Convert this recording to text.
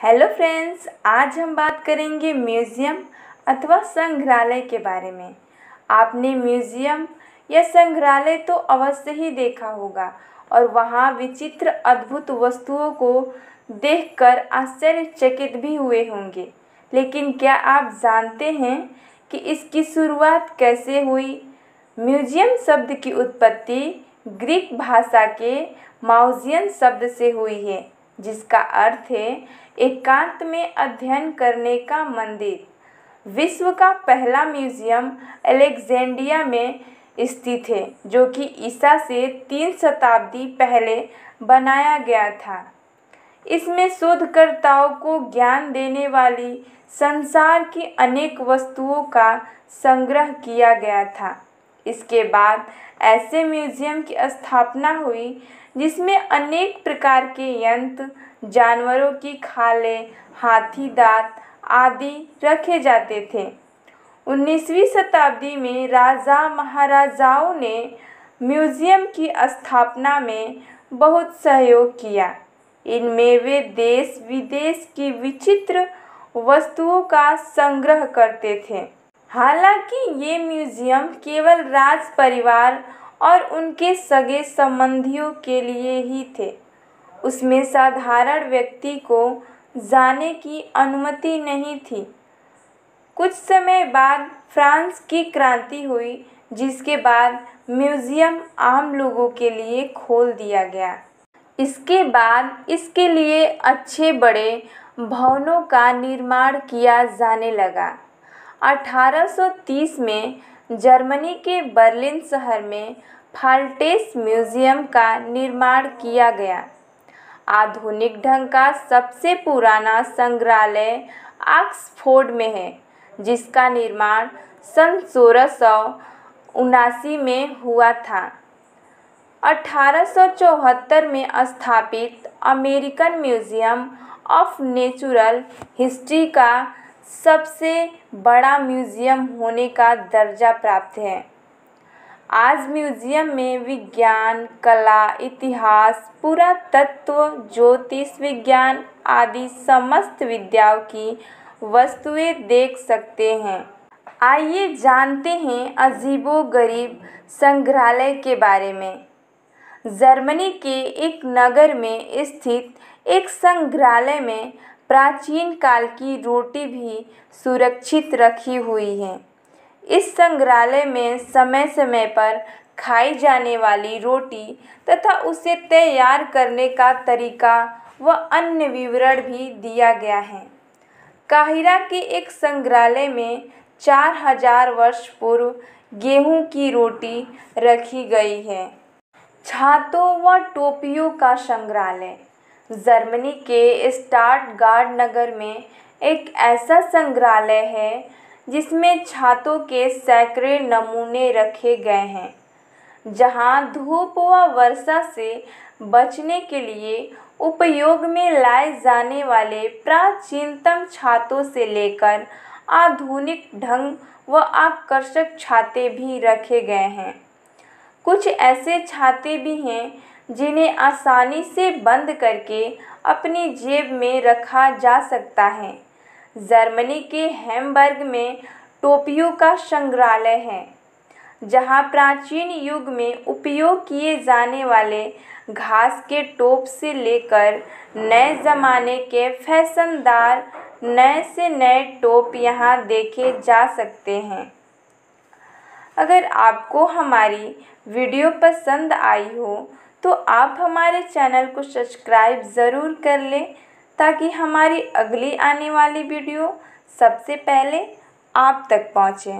Hello friends आज हम बात करेंगे म्यूज़ियम अथवा संग्रहालय के बारे में। आपने म्यूज़ियम या संग्रहालय तो अवश्य ही देखा होगा और वहाँ विचित्र अद्भुत वस्तुओं को देखकर आश्चर्यचकित भी हुए होंगे। लेकिन क्या आप जानते हैं कि इसकी शुरुआत कैसे हुई? म्यूज़ियम शब्द की उत्पत्ति ग्रीक भाषा के माउजियन शब्द से हुई है। जिसका अर्थ है एकांत में अध्ययन करने का मंदिर। विश्व का पहला म्यूज़ियम अलेक्जेंड्रिया में स्थित है, जो कि ईसा से तीन शताब्दी पहले बनाया गया था। इसमें शोधकर्ताओं को ज्ञान देने वाली संसार की अनेक वस्तुओं का संग्रह किया गया था। इसके बाद ऐसे म्यूज़ियम की स्थापना हुई, जिसमें अनेक प्रकार के यंत्र, जानवरों की खालें, हाथी दांत आदि रखे जाते थे। उन्नीसवीं शताब्दी में राजा महाराजाओं ने म्यूज़ियम की स्थापना में बहुत सहयोग किया। इनमें वे देश विदेश की विचित्र वस्तुओं का संग्रह करते थे। हालाँकि ये म्यूज़ियम केवल राज परिवार और उनके सगे संबंधियों के लिए ही थे। उसमें साधारण व्यक्ति को जाने की अनुमति नहीं थी। कुछ समय बाद फ्रांस की क्रांति हुई, जिसके बाद म्यूज़ियम आम लोगों के लिए खोल दिया गया। इसके बाद इसके लिए अच्छे बड़े भवनों का निर्माण किया जाने लगा। 1830 में जर्मनी के बर्लिन शहर में फाल्टेस म्यूज़ियम का निर्माण किया गया। आधुनिक ढंग का सबसे पुराना संग्रहालय ऑक्सफोर्ड में है, जिसका निर्माण सन सोलह में हुआ था। 1874 में स्थापित American museum of natural history का सबसे बड़ा म्यूज़ियम होने का दर्जा प्राप्त है। आज म्यूज़ियम में विज्ञान, कला, इतिहास, पुरातत्व, ज्योतिष विज्ञान आदि समस्त विद्याओं की वस्तुएँ देख सकते हैं। आइए जानते हैं अजीबो गरीब संग्रहालय के बारे में। जर्मनी के एक नगर में स्थित एक संग्रहालय में प्राचीन काल की रोटी भी सुरक्षित रखी हुई है। इस संग्रहालय में समय समय पर खाई जाने वाली रोटी तथा उसे तैयार करने का तरीका व अन्य विवरण भी दिया गया है। काहिरा के एक संग्रहालय में चार हज़ार वर्ष पूर्व गेहूँ की रोटी रखी गई है। छातों व टोपियों का संग्रहालय। जर्मनी के स्टार्टगार्ड नगर में एक ऐसा संग्रहालय है जिसमें छातों के सैकड़े नमूने रखे गए हैं, जहाँ धूप व वर्षा से बचने के लिए उपयोग में लाए जाने वाले प्राचीनतम छातों से लेकर आधुनिक ढंग व आकर्षक छाते भी रखे गए हैं। कुछ ऐसे छाते भी हैं जिन्हें आसानी से बंद करके अपनी जेब में रखा जा सकता है। जर्मनी के हैम्बर्ग में टोपियों का संग्रहालय है, जहाँ प्राचीन युग में उपयोग किए जाने वाले घास के टोप से लेकर नए ज़माने के फैशनदार नए से नए टोप यहाँ देखे जा सकते हैं। अगर आपको हमारी वीडियो पसंद आई हो तो आप हमारे चैनल को सब्सक्राइब ज़रूर कर लें ताकि हमारी अगली आने वाली वीडियो सबसे पहले आप तक पहुँचे।